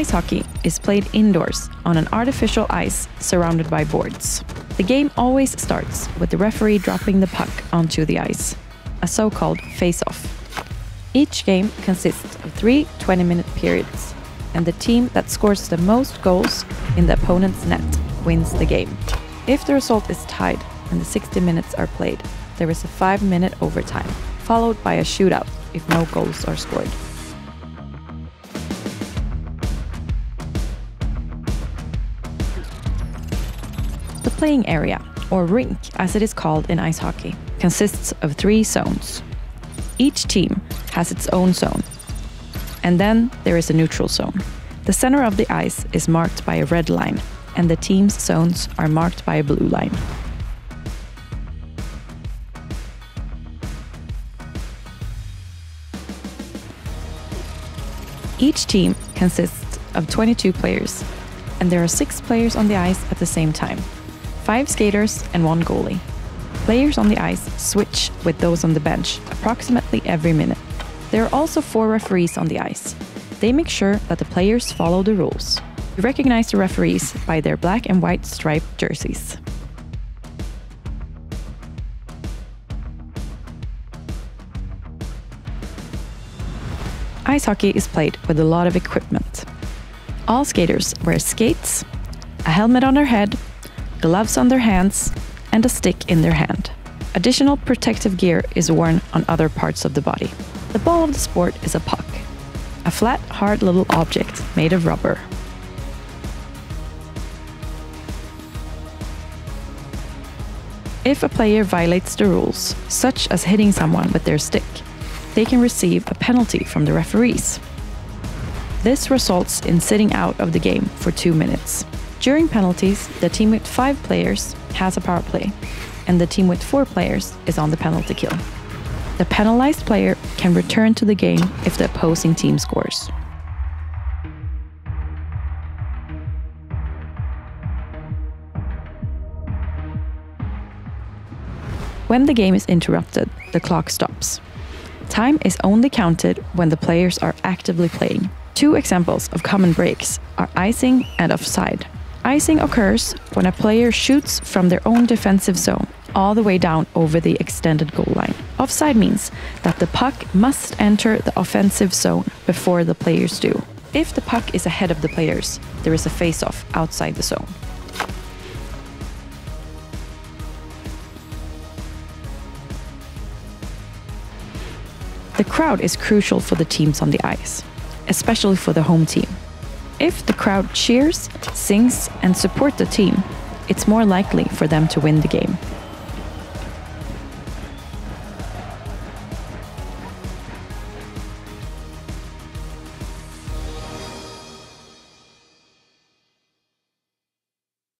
Ice hockey is played indoors on an artificial ice surrounded by boards. The game always starts with the referee dropping the puck onto the ice, a so called face off. Each game consists of three 20 minute periods, and the team that scores the most goals in the opponent's net wins the game. If the result is tied and the 60 minutes are played, there is a 5 minute overtime, followed by a shootout if no goals are scored. The playing area, or rink as it is called in ice hockey, consists of three zones. Each team has its own zone, and then there is a neutral zone. The center of the ice is marked by a red line, and the team's zones are marked by a blue line. Each team consists of 22 players, and there are six players on the ice at the same time five skaters and one goalie. Players on the ice switch with those on the bench approximately every minute. There are also four referees on the ice. They make sure that the players follow the rules. You recognize the referees by their black and white striped jerseys. Ice hockey is played with a lot of equipment. All skaters wear skates, a helmet on their head, gloves on their hands, and a stick in their hand. Additional protective gear is worn on other parts of the body. The ball of the sport is a puck, a flat, hard little object made of rubber. If a player violates the rules, such as hitting someone with their stick, they can receive a penalty from the referees. This results in sitting out of the game for two minutes. During penalties, the team with five players has a power play, and the team with four players is on the penalty kill. The penalized player can return to the game if the opposing team scores. When the game is interrupted, the clock stops. Time is only counted when the players are actively playing. Two examples of common breaks are icing and offside. Icing occurs when a player shoots from their own defensive zone all the way down over the extended goal line. Offside means that the puck must enter the offensive zone before the players do. If the puck is ahead of the players, there is a face off outside the zone. The crowd is crucial for the teams on the ice, especially for the home team. If the crowd cheers, sings, and support the team, it's more likely for them to win the game.